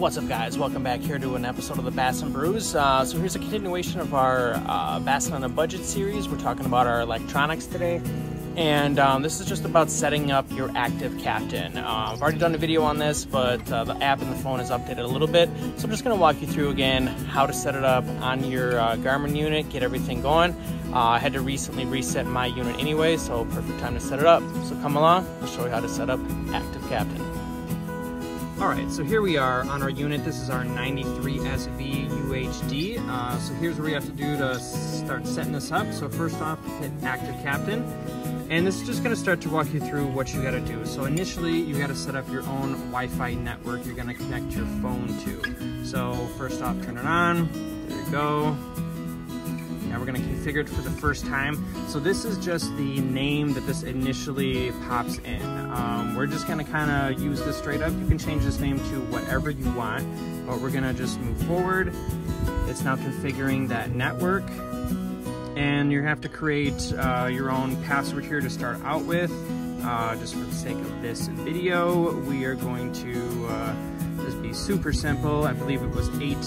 What's up guys, welcome back here to an episode of the Bass and Brews. Uh, so here's a continuation of our uh, Bass on a Budget series. We're talking about our electronics today. And um, this is just about setting up your Active Captain. Uh, I've already done a video on this, but uh, the app in the phone is updated a little bit. So I'm just gonna walk you through again how to set it up on your uh, Garmin unit, get everything going. Uh, I had to recently reset my unit anyway, so perfect time to set it up. So come along, I'll show you how to set up Active Captain. All right, so here we are on our unit. This is our 93SV UHD. Uh, so here's what we have to do to start setting this up. So first off, hit Active Captain. And this is just gonna start to walk you through what you gotta do. So initially, you gotta set up your own Wi-Fi network you're gonna connect your phone to. So first off, turn it on. There you go. We're gonna configure it for the first time. So this is just the name that this initially pops in. Um, we're just gonna kinda use this straight up. You can change this name to whatever you want, but we're gonna just move forward. It's now configuring that network. And you have to create uh, your own password here to start out with. Uh, just for the sake of this video, we are going to uh, just be super simple. I believe it was eight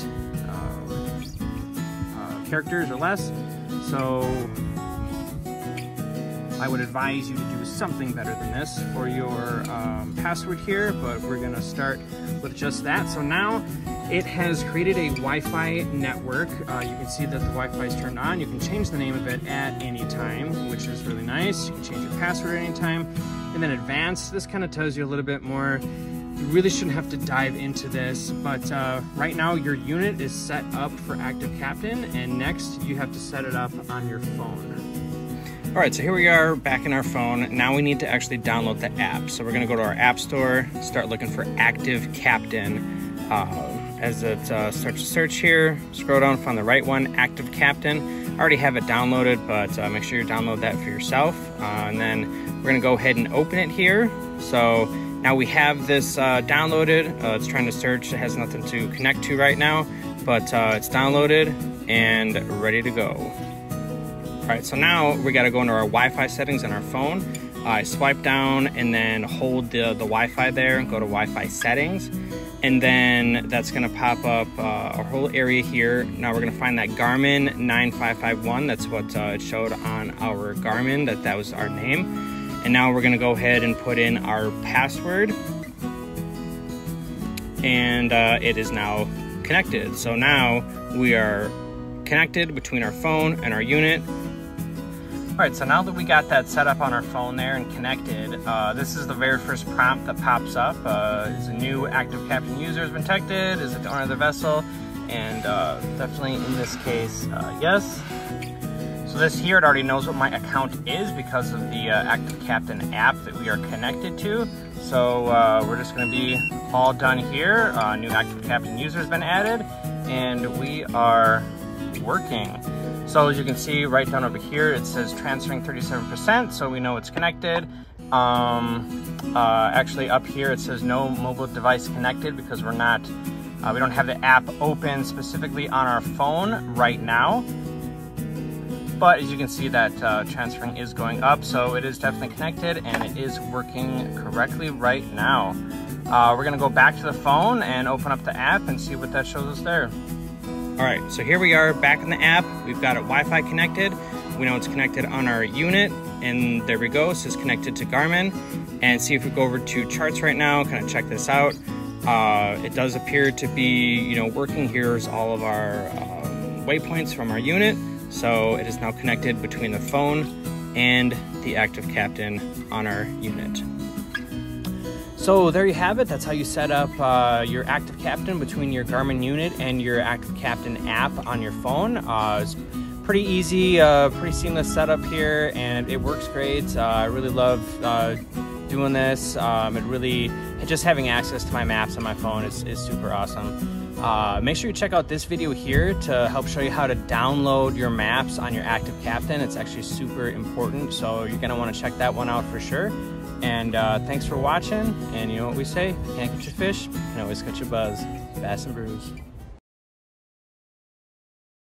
characters or less. So I would advise you to do something better than this for your um, password here, but we're gonna start with just that. So now it has created a Wi-Fi network. Uh, you can see that the Wi-Fi is turned on. You can change the name of it at any time, which is really nice. You can change your password at any time. And then advanced, this kind of tells you a little bit more you really shouldn't have to dive into this, but uh, right now your unit is set up for Active Captain, and next you have to set it up on your phone. All right, so here we are back in our phone. Now we need to actually download the app. So we're gonna go to our app store, start looking for Active Captain. Uh, as it uh, starts to search here, scroll down, find the right one, Active Captain. I already have it downloaded, but uh, make sure you download that for yourself. Uh, and then we're gonna go ahead and open it here. So now we have this uh, downloaded. Uh, it's trying to search. It has nothing to connect to right now, but uh, it's downloaded and ready to go. All right, so now we gotta go into our Wi-Fi settings on our phone. I swipe down and then hold the, the Wi-Fi there and go to Wi-Fi settings. And then that's gonna pop up uh, our whole area here. Now we're gonna find that Garmin 9551. That's what uh, it showed on our Garmin, that that was our name. And now we're gonna go ahead and put in our password. And uh, it is now connected. So now we are connected between our phone and our unit. All right, so now that we got that set up on our phone there and connected, uh, this is the very first prompt that pops up. Uh, is a new active captain user has been detected? Is it the owner of the vessel? And uh, definitely in this case, uh, yes. So this here, it already knows what my account is because of the uh, Active Captain app that we are connected to. So uh, we're just gonna be all done here. Uh, new Active Captain user has been added and we are working. So as you can see right down over here, it says transferring 37%, so we know it's connected. Um, uh, actually up here it says no mobile device connected because we're not, uh, we don't have the app open specifically on our phone right now but as you can see that uh, transferring is going up, so it is definitely connected and it is working correctly right now. Uh, we're gonna go back to the phone and open up the app and see what that shows us there. All right, so here we are back in the app. We've got it Wi-Fi connected. We know it's connected on our unit and there we go, it says connected to Garmin. And see if we go over to charts right now, kind of check this out. Uh, it does appear to be, you know, working. Here's all of our um, waypoints from our unit. So it is now connected between the phone and the active captain on our unit. So there you have it. That's how you set up uh, your active captain between your Garmin unit and your active captain app on your phone. Uh, it's pretty easy, uh, pretty seamless setup here, and it works great. Uh, I really love uh, doing this. Um, it really, just having access to my maps on my phone is, is super awesome. Uh, make sure you check out this video here to help show you how to download your maps on your Active Captain. It's actually super important, so you're gonna wanna check that one out for sure. And uh, thanks for watching, and you know what we say, can't catch a fish, can always catch a buzz. Bass and Brews.